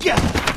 Yeah.